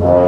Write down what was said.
Oh. you.